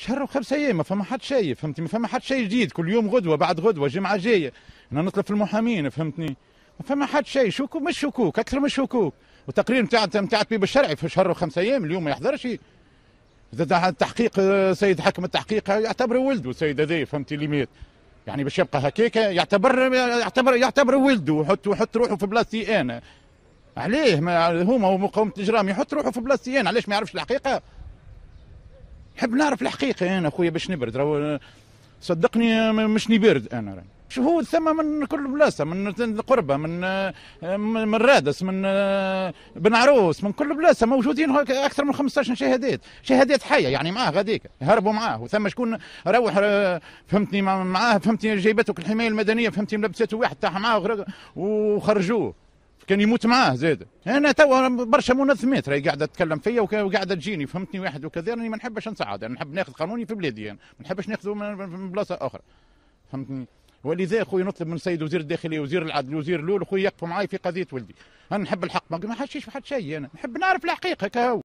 شهر وخمسة أيام ما فما حد شيء فهمتني؟ ما فما حد شيء جديد كل يوم غدوة بعد غدوة جمعة جاية. أنا نطلب في المحامين فهمتني؟ ما فما حد شيء شكوك مش شكوك أكثر من شكوك وتقرير نتاع نتاع الطبيب الشرعي في شهر وخمسة أيام اليوم ما يحضرش. التحقيق سيد حكم التحقيق يعتبر ولده السيد هذا فهمتي اللي مات. يعني باش يبقى هكاك يعتبر يعتبر يعتبر ولده ويحط يحط روحه في بلاصتي أنا عليه ما هما ومقاومة الإجرام يحط روحه في بلاصتي أنا علاش ما يعرفش الحقيقة؟ نحب نعرف الحقيقة. أنا أخويا باش نبرد راهو صدقني مش نبرد أنا راني. شهود ثم من كل بلاصة من القربه من من رادس من بن عروس من كل بلاصة موجودين أكثر من 15 شهادات. شهادات حية يعني معاه غاديك هربوا معاه. وثم شكون روح فهمتني معاه فهمتني جايبته الحماية المدنية فهمتني لبسته واحد تاع معاه وخرجوه. كان يموت معاه زاد أنا توا برشا منظمات راهي قاعدة تتكلم فيا وقاعدة تجيني فهمتني واحد وكذا راني ما نحبش نصعد أنا نحب ناخذ قانوني في بلادي يعني ما نحبش ناخذه من بلاصة أخرى. فهمتني؟ ولذا خويا نطلب من السيد وزير الداخليه وزير العدل وزير الأول خويا يقفوا معي في قضية ولدي. أنا نحب الحق ما حدش في حد شيء أنا. نحب نعرف الحقيقة هكا هو